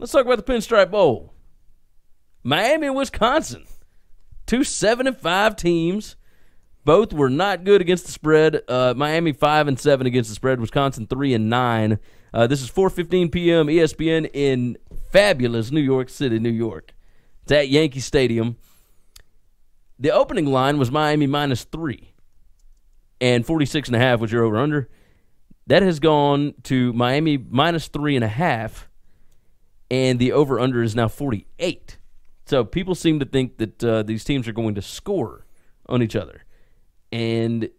Let's talk about the Pinstripe Bowl. Miami Wisconsin, two seven and five teams. Both were not good against the spread. Uh, Miami five and seven against the spread. Wisconsin three and nine. Uh, this is 4:15 p.m. ESPN in fabulous New York City, New York. It's at Yankee Stadium. The opening line was Miami minus three, and 46 and a half was your over under. That has gone to Miami minus three and a half, and the over under is now 48. So people seem to think that uh, these teams are going to score on each other, and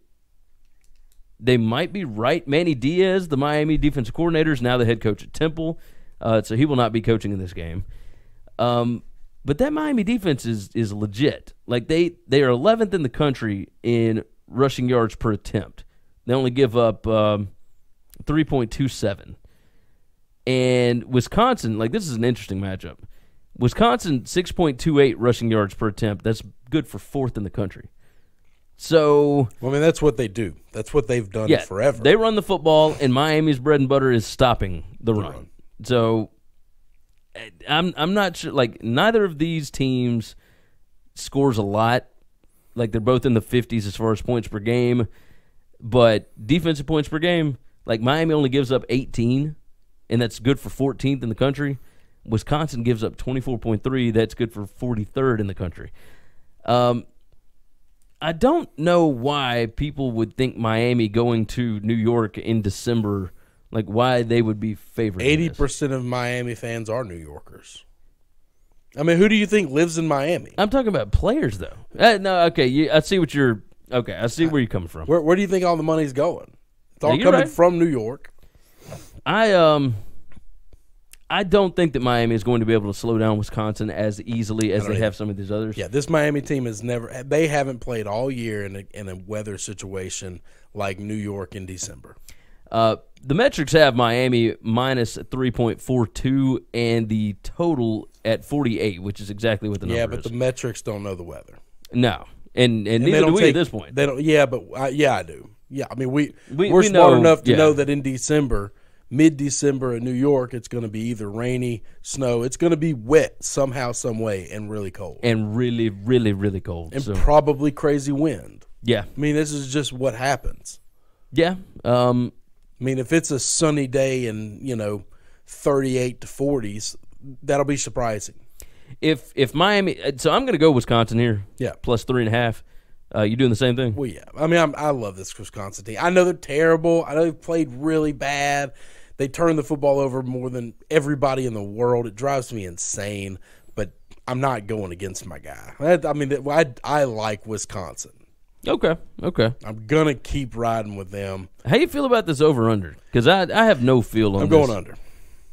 they might be right. Manny Diaz, the Miami defensive coordinator, is now the head coach at Temple, uh, so he will not be coaching in this game. Um, but that Miami defense is is legit. Like they they are 11th in the country in rushing yards per attempt. They only give up um, 3.27. And Wisconsin, like this is an interesting matchup. Wisconsin 6.28 rushing yards per attempt. That's good for fourth in the country. So Well, I mean, that's what they do. That's what they've done yeah, forever. They run the football, and Miami's bread and butter is stopping the, run. run. So I'm I'm not sure. Like neither of these teams scores a lot. Like they're both in the 50s as far as points per game, but defensive points per game, like Miami only gives up 18, and that's good for 14th in the country. Wisconsin gives up 24.3. That's good for 43rd in the country. Um, I don't know why people would think Miami going to New York in December, like why they would be favored. in Eighty this. percent of Miami fans are New Yorkers. I mean, who do you think lives in Miami? I'm talking about players, though. Uh, no, okay, you, I see what you're. Okay, I see where you're coming from. Where, where do you think all the money's going? It's all Yeah, coming right. from New York. I um, I don't think that Miami is going to be able to slow down Wisconsin as easily as they have some of these others. Yeah, this Miami team has never. They haven't played all year in a, in a weather situation like New York in December. Uh, the metrics have Miami minus 3.42 and the total at 48, which is exactly what the number is. Yeah, but is. the metrics don't know the weather. no, and and, And neither they do don't we take, at this point. They don't. Yeah, but I, yeah, I do. Yeah, I mean we, We- we are we smart know- enough to yeah. know that in December, mid December in New York, it's going to be either rainy, snow. It's going to be wet somehow, some way, and really cold, and really, really, really cold. and so, probably crazy wind. yeah, I mean, this is just what happens. yeah. Um, I mean, if it's a sunny day and you know, thirty-eight to forties, that'll be surprising. if if Miami, uh, so I'm going to go Wisconsin here. Yeah. plus three and a half. Uh, you doing the same thing? Well, yeah. I mean, I'm, I love this Wisconsin team. I know they're terrible. I know they've played really bad. They turn the football over more than everybody in the world. It drives me insane. But I'm not going against my guy. I, I mean, I, I like Wisconsin. Okay, okay. I'm gonna keep riding with them. How you feel about this over under? Because I I have no feel on. I'm going this. under.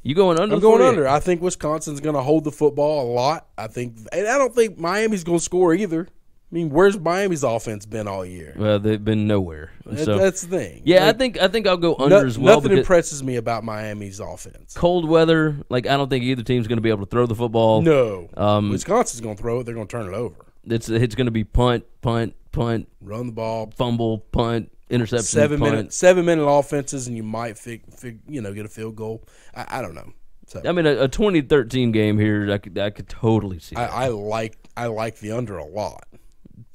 You going under? I'm going under. I think Wisconsin's going to hold the football a lot. I think, and I don't think Miami's going to score either. I mean, where's Miami's offense been all year? Well, they've been nowhere. So That's the thing. yeah, I think I think I'll go under no- as well. nothing impresses me about Miami's offense. cold weather, like I don't think either team's going to be able to throw the football. No, Um, Wisconsin's going to throw it. They're going to turn it over, It's it's going to be punt, punt, punt, run the ball. fumble, punt, interception, Seven punt. minute, seven minute offenses, and you might fig, fig, you know, get a field goal. I, I don't know. So I mean, a, a 2013 game here, I could I could totally see. I. I like I like the under a lot,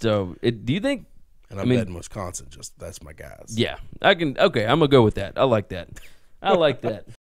so, it, do you think? and I'm I mean- betting Wisconsin. Just that's my guys. Yeah, I can. Okay, I'm gonna go with that. I like that. I like that.